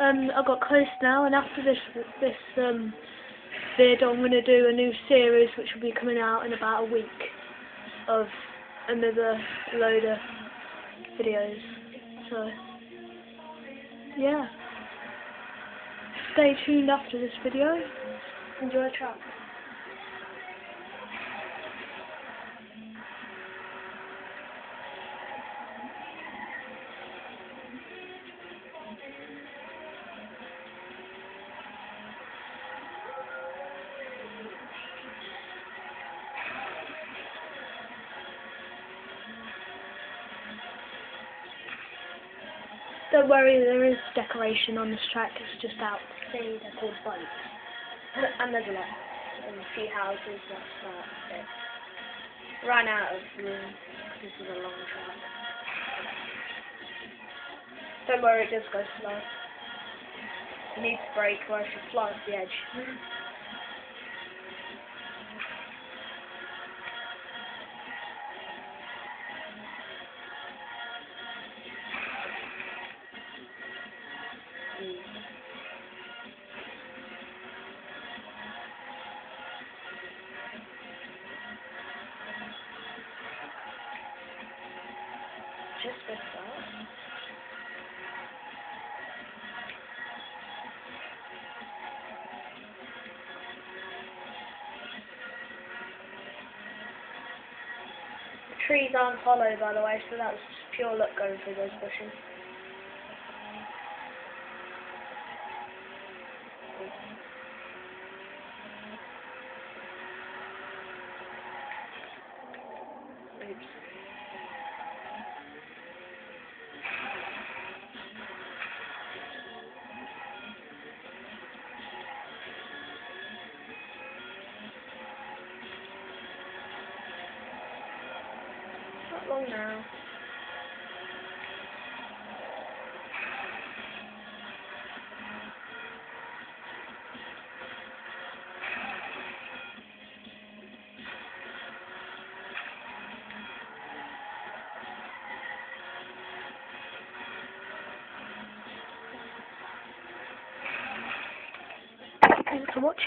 um, I got close now, and after this this um, vid, I'm going to do a new series which will be coming out in about a week of another load of videos. So, yeah. Stay tuned after this video. Enjoy the track. Don't worry, there is decoration on this track, it's just out sea, they're called boats. and there's a lot, and a few houses, that's about it. Ran out of room, this is a long track. Don't worry, it does go slow. You need to brake or else you'll fly off the edge. Just. The trees aren't hollow, by the way, so that was just pure luck going through those bushes. Oops. Long now. Thanks for watching.